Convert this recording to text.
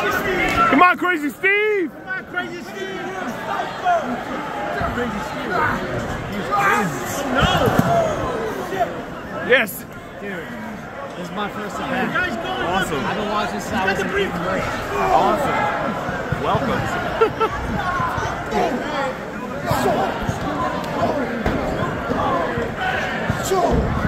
Come on, Crazy Steve. Come on, Crazy Steve. Crazy Steve. Oh, no. Yes. Dude. This is my first time. Awesome. I've been watching this since I. Awesome. Welcome.